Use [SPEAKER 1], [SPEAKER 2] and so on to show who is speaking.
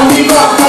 [SPEAKER 1] Arriba.